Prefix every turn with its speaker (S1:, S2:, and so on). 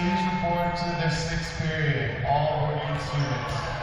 S1: please report to the sixth period, all ordinance students.